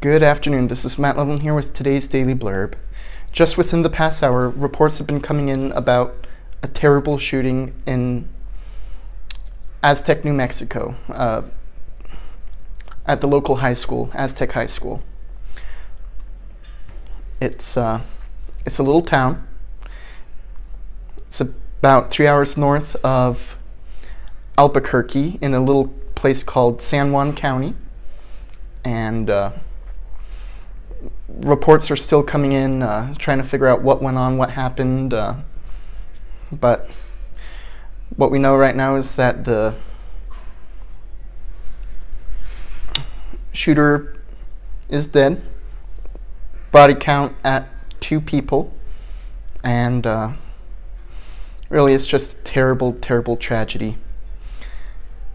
Good afternoon. This is Matt Loveland here with today's Daily Blurb. Just within the past hour, reports have been coming in about a terrible shooting in Aztec, New Mexico, uh, at the local high school, Aztec High School. It's, uh, it's a little town. It's about three hours north of Albuquerque in a little place called San Juan County. And uh, reports are still coming in, uh, trying to figure out what went on, what happened. Uh, but what we know right now is that the shooter is dead. Body count at two people. And uh, really, it's just a terrible, terrible tragedy.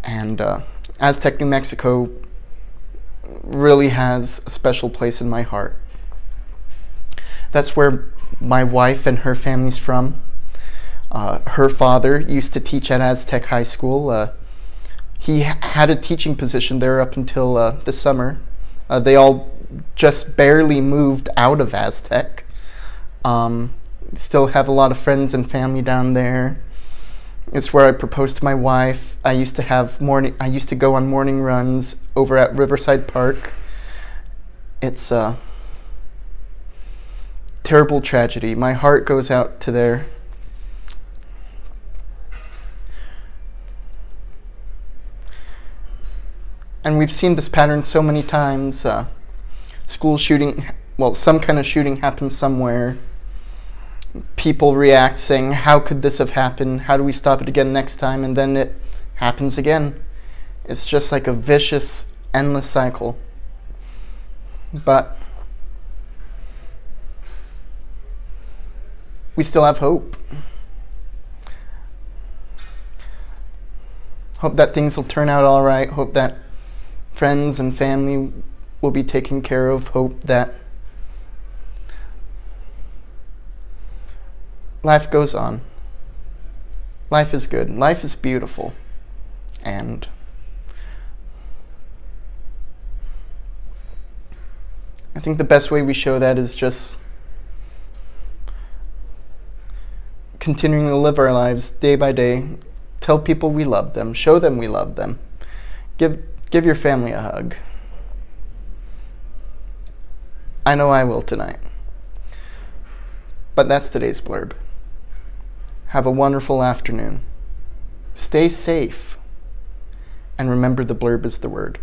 And uh, Aztec, New Mexico really has a special place in my heart. That's where my wife and her family's from. Uh, her father used to teach at Aztec High School. Uh, he had a teaching position there up until uh, the summer. Uh, they all just barely moved out of Aztec. Um, still have a lot of friends and family down there. It's where I proposed to my wife. I used to have morning. I used to go on morning runs over at Riverside Park. It's a terrible tragedy. My heart goes out to their and we've seen this pattern so many times. Uh, school shooting, well, some kind of shooting happens somewhere people react saying, How could this have happened? How do we stop it again next time? And then it happens again. It's just like a vicious, endless cycle. But we still have hope. Hope that things will turn out all right. Hope that friends and family will be taken care of. Hope that life goes on. Life is good. Life is beautiful. And I think the best way we show that is just continuing to live our lives day by day. Tell people we love them. Show them we love them. Give, give your family a hug. I know I will tonight. But that's today's blurb. Have a wonderful afternoon. Stay safe. And remember the blurb is the word.